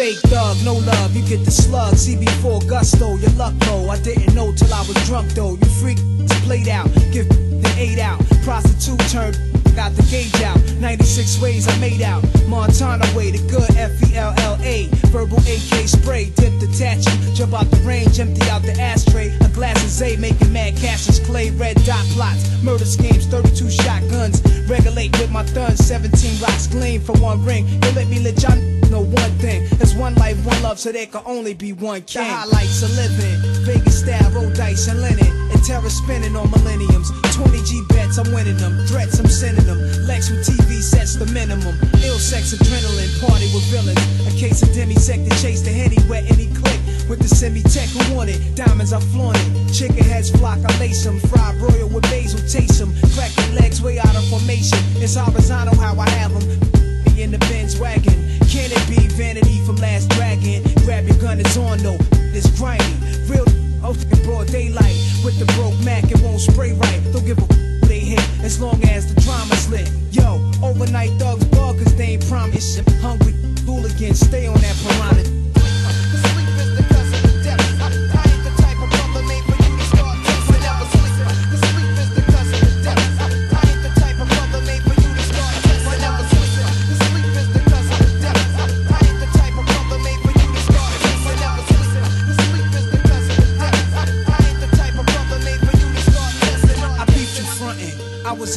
fake thug, no love, you get the slug. CB4 gusto, your luck low. I didn't know till I was drunk though. You freak played out, give the eight out. Prostitute turned got the gauge out. 96 ways I made out. Montana way, the good F E L L A. Verbal AK spray, dip detach you. Jump out the range, empty out the ashtray. A glass of Zay, making mad cashes. Clay, red dot plots. Murder schemes, 32 shotguns. Regulate with my thuns, 17 rocks gleam for one ring. You let me let y'all know one thing. There's one life, one love, so there can only be one king. The highlights of living. Vegas style, roll dice and linen. And terror spinning on millenniums. 20 G bets, I'm winning them. Threats, I'm sending them. Lex with TV sets the minimum. Ill sex, adrenaline, party with villains. A case of demisec to chase the henny wet any click. With the semi-tech who want it. Diamonds, I flaunt it. Chicken heads flock, I lace them. Fried broil with basil, taste them. Crack your legs way out of formation. It's horizontal how I have them. In the Benz wagon. Can it be vanity from Last Dragon? Grab your gun, it's on though. It's grimy. Real oh, in broad daylight. With the broke Mac, it won't spray right. Don't give a they hit as long as the drama's lit. Yo, overnight thugs bug cause they ain't promised. Hungry hooligans, stay on that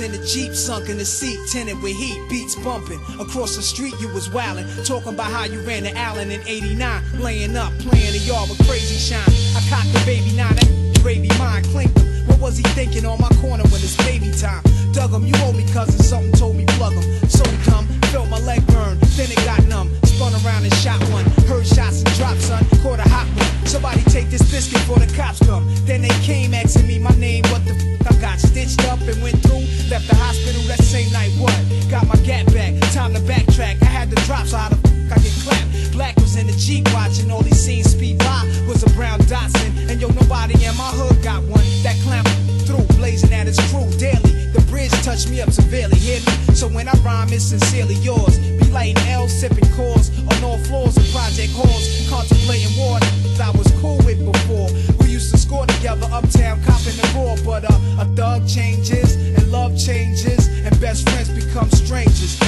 in the Jeep, sunk in the seat, tinted with heat, beats bumping. Across the street, you was wildin', talking about how you ran to Allen in 89, laying up, playing the yard with crazy shine. I cocked the baby nine, that baby mind clinked him. What was he thinking on my corner when it's baby time? Dug him, you owe me cousin, something told me plug him. So dumb, felt my leg burn, then it got numb. Spun around and shot one, heard shots and drops, son, caught a hot one. Somebody take this biscuit before the cops come. Then they came asking me my name, what the f I got stitched up and went through. Watching all these scenes speed by. Was a brown Datsun, and yo, nobody in my hood got one. That clown through, blazing at his crew daily. The bridge touched me up severely, hear me? So when I rhyme, it's sincerely yours. Be lighting L, sipping Coors on all floors of project halls, contemplating war. I was cool with before. We used to score together, uptown, copping the raw. But uh, a thug changes, and love changes, and best friends become strangers.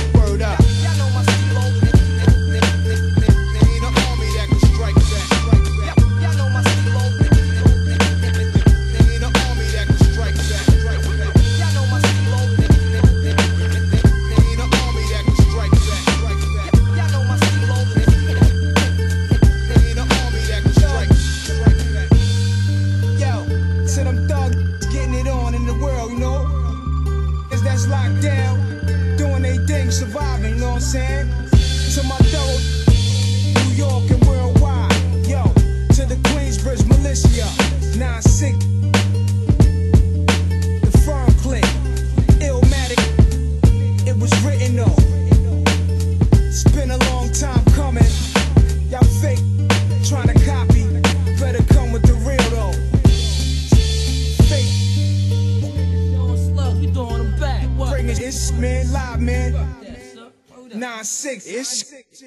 Surviving, you know what I'm saying? To my thorough New York and worldwide, yo, to the Queensbridge militia, 9-6, the firm click, Illmatic, it was written though. It's been a long time coming. Y'all fake, trying to copy. Better come with the real though. Fake, Doing slugs, we throwing them back. What? bring it, it's man, live man. Sir. 9-6, it's